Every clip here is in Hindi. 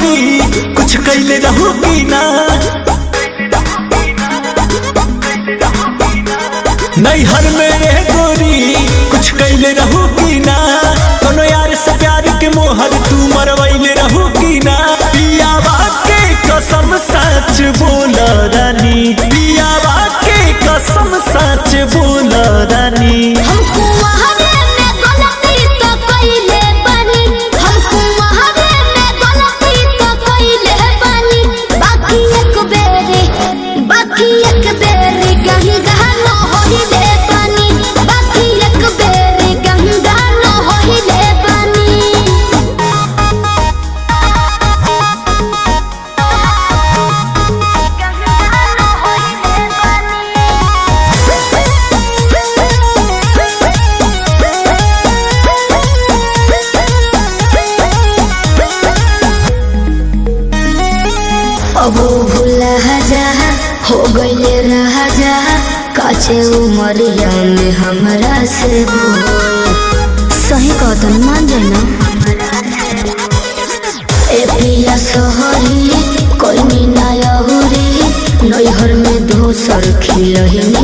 दूरी कुछ कैले रहूँगी ना नैहर में मेरे गोरी। कुछ कैले रहूँगी ना कोनो यार से प्यार के मोहर तू मरवैले की ना पिया के कसम सच बोल रानी। पिया के कसम सच बोल Yeah. अब हो गईले राजा। काचे उमरिया में हमरा से सही कहतन मान जाना ए पिया सोहरी कोई ना यहुरी, नैहर में दोसर खिलही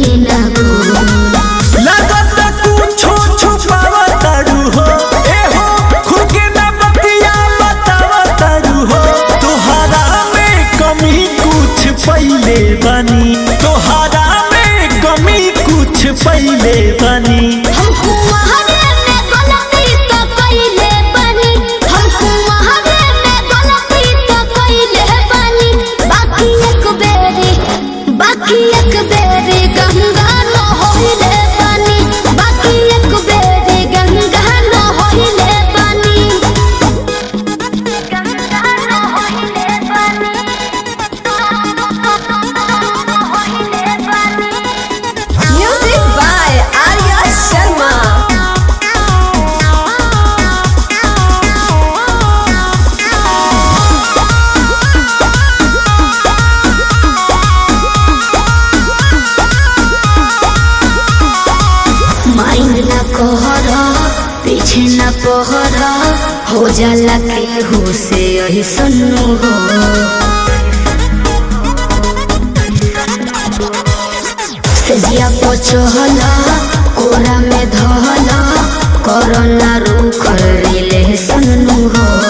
पहिले बनी तोहरा में कमी कुछ पहले बनी। ना कहर, पीछे न पहर, हो जाला से यही हो। सजिया कोरा में धहल, कोरोना रू कर ले सन्नु हो।